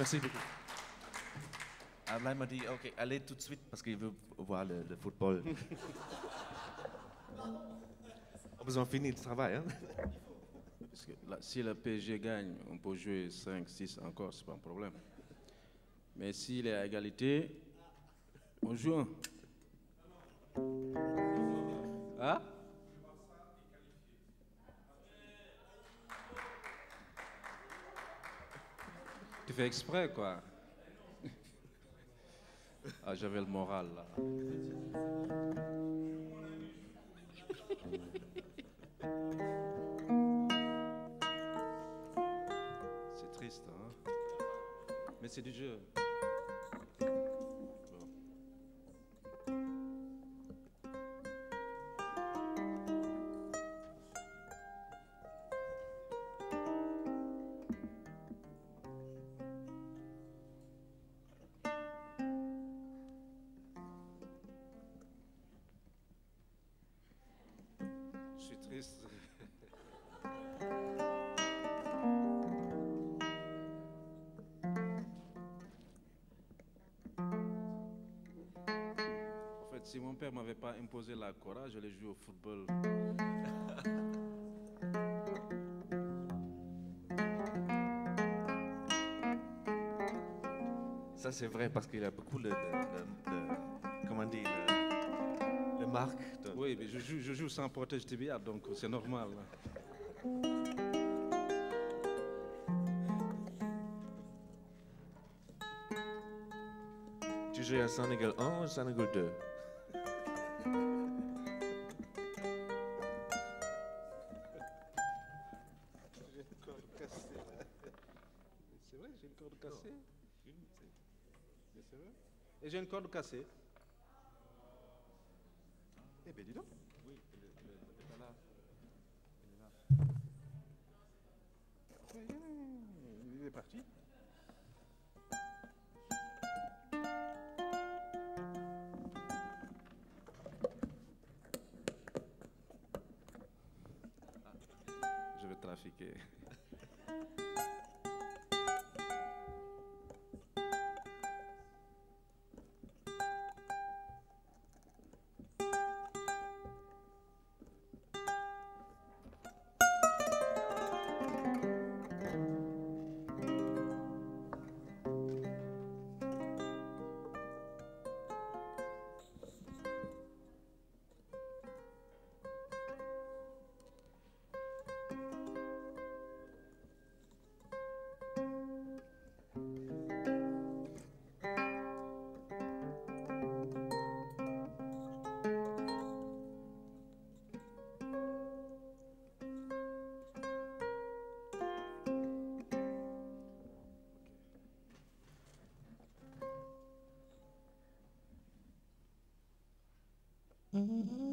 Merci beaucoup. Alain m'a dit, OK, allez tout de suite parce qu'il veut voir le, le football. On a besoin de finir le travail. Hein? Parce que là, si le PSG gagne, on peut jouer 5, 6 encore, c'est pas un problème. Mais s'il est à égalité, on joue Exprès, quoi. Ah, j'avais le moral. C'est triste, hein? Mais c'est du jeu. Je. En fait, si mon père m'avait pas imposé la cora, j'allais jouer au football. Ça, c'est vrai parce qu'il a beaucoup de marques. de- Oui, mais je joue, je joue sans protège tibia, donc c'est normal. Tu joues à Sénégal 1 ou Sénégal 2 J'ai une corde cassée. C'est vrai, j'ai une corde cassée. C'est vrai. Et j'ai une corde cassée. Eh bien, dis donc. Oui, il est là. Il Mm-hmm.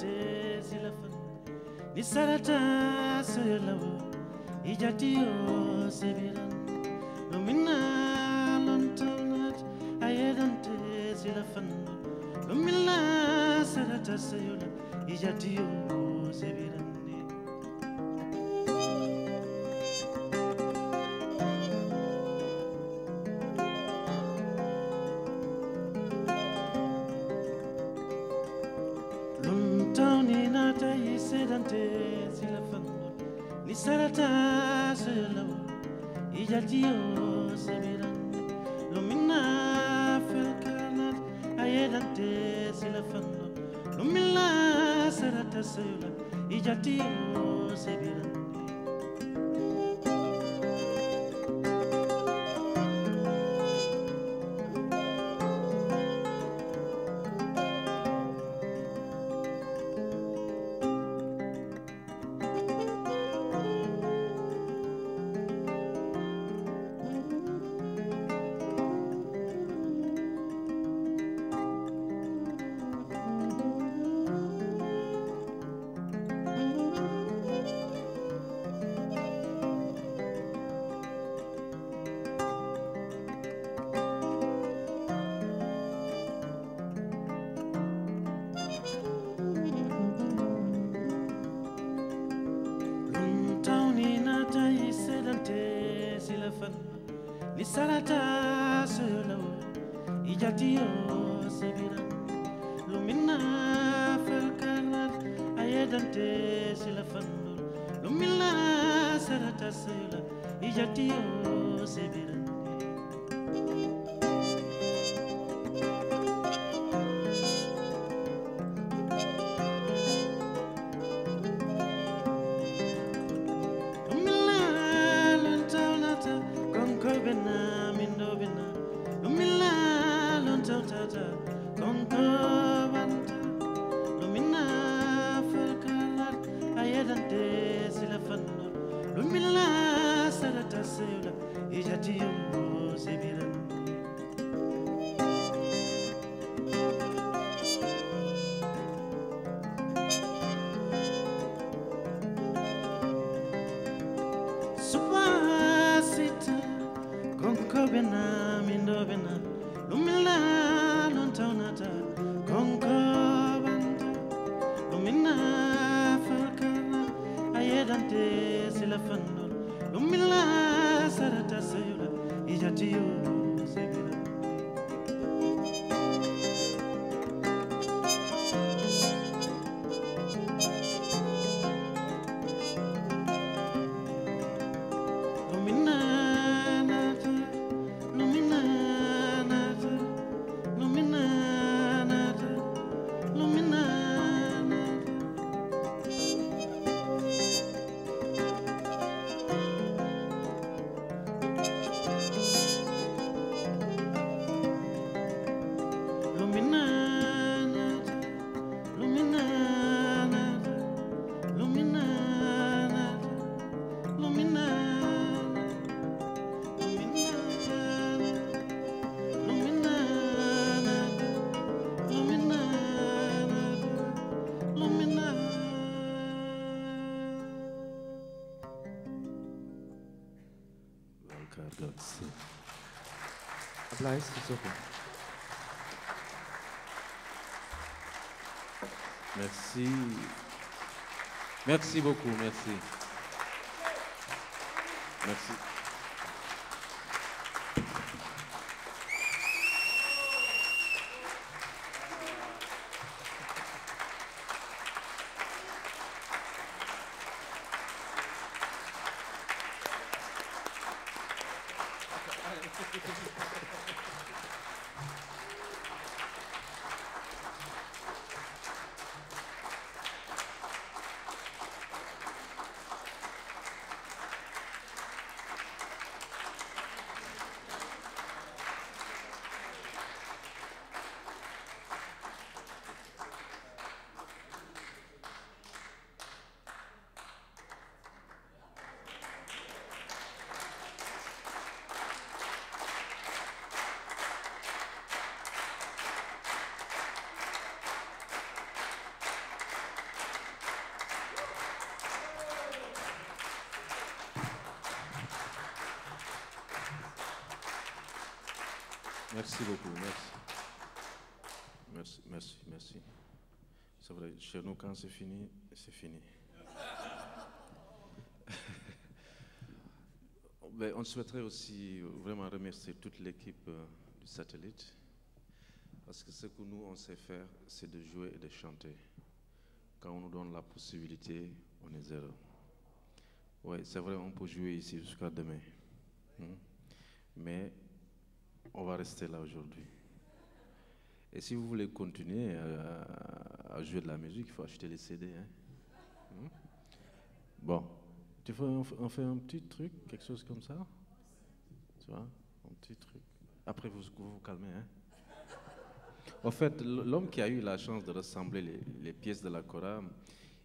tezi lafa. Ni sarata selawa. Ijati o sebira lontanat ayedan tezi lafa. Sarata seyula ijati o ni sarata selawa ijaltiyo sebiran lumina felkanat ayedante silafano lumila sarata selawa ijaltiyo sebiran sela ijatio sebira Even. Merci. Merci beaucoup. Merci. Merci beaucoup, merci. Merci, merci. C'est vrai, chez nous, quand c'est fini, c'est fini. On souhaiterait aussi vraiment remercier toute l'équipe euh, du satellite, parce que ce que nous, on sait faire, c'est de jouer et de chanter. Quand on nous donne la possibilité, on est zéro. Oui, c'est vrai, on peut jouer ici jusqu'à demain. Hmm. Mais on va rester là aujourd'hui. Et si vous voulez continuer à, à jouer de la musique, il faut acheter les CD. hein. Hmm? Bon, tu fais, on fait- fait un petit truc, quelque chose comme ça? Tu vois Un petit truc. Après, vous vous, calmez. Hein en fait, l- l'homme qui a eu la chance de rassembler les, les pièces de la Cora,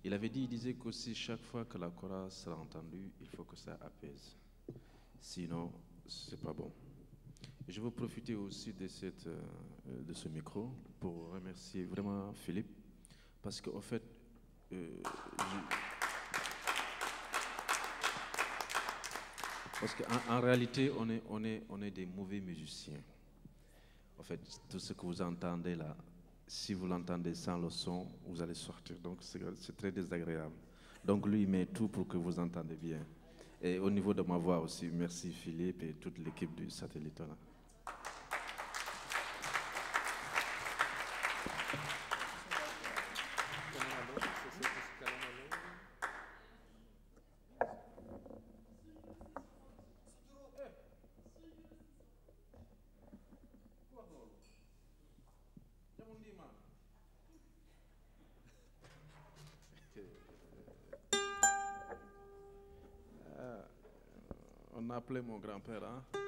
il avait dit, il disait qu'aussi chaque fois que la Cora sera entendue, il faut que ça apaise. Sinon, c'est pas bon. Je veux profiter aussi de, cette, euh, ce micro pour remercier vraiment Philippe, parce qu'en fait, euh, parce qu'en en réalité, on est, des mauvais musiciens. En fait, tout ce que vous entendez là, si vous l'entendez sans le son, vous allez sortir. Donc, c'est c'est très désagréable. Donc, lui, il met tout pour que vous entendez bien. Et au niveau de ma voix aussi, merci Philippe et toute l'équipe du satellite. On a appelé mon grand-père. Hein?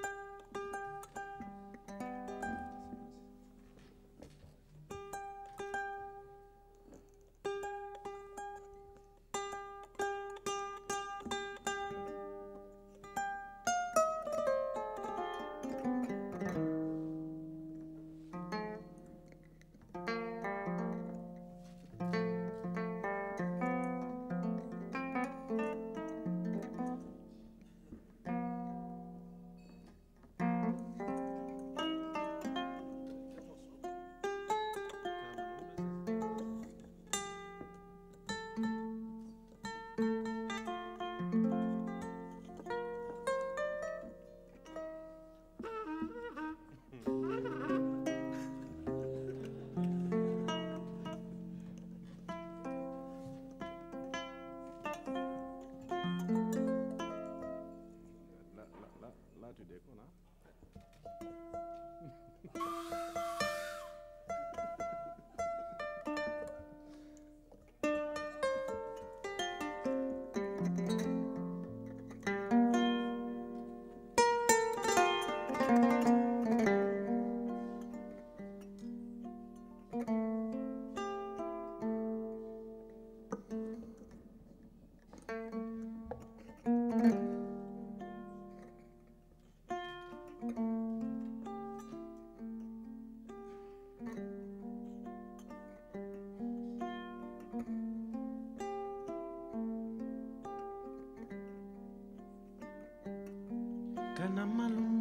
Kana malum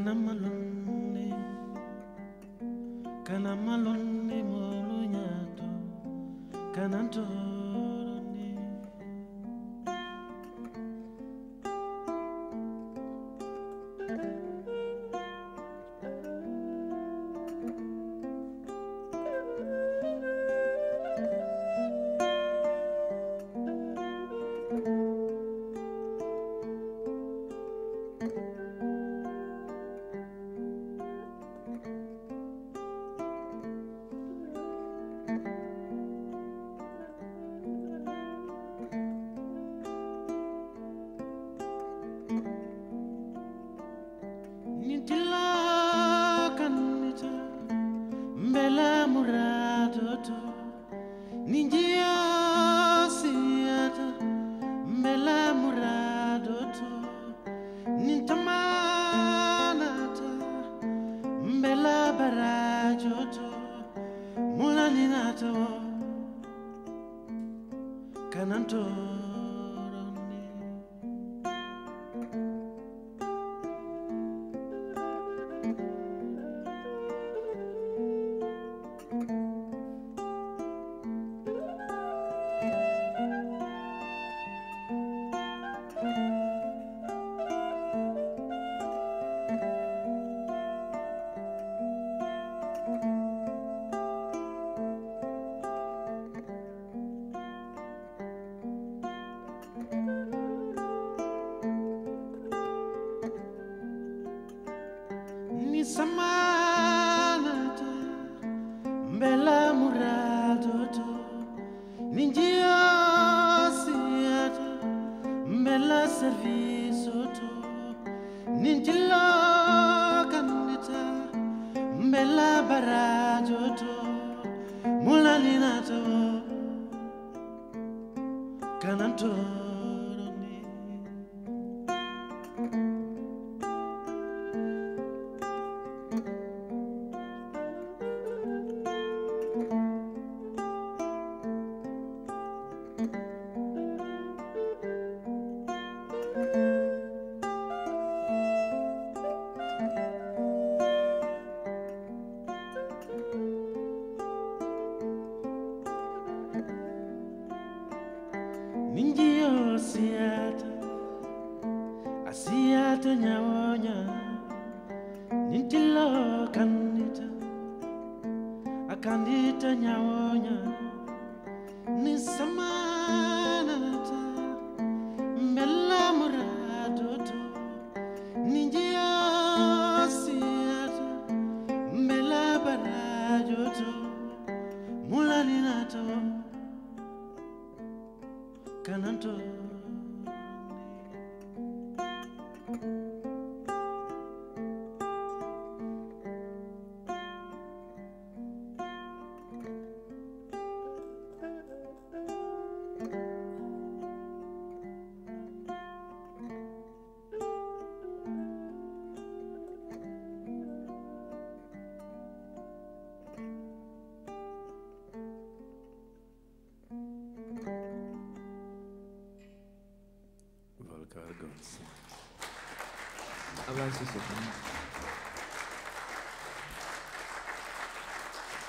Can I'm alone? Can I'm alone? bella servizio tu. Nintilla kanita bella barajo tu. Mulalina tu. Kananto nyawonya Nintilo kandita Akandita nyawonya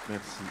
Merci.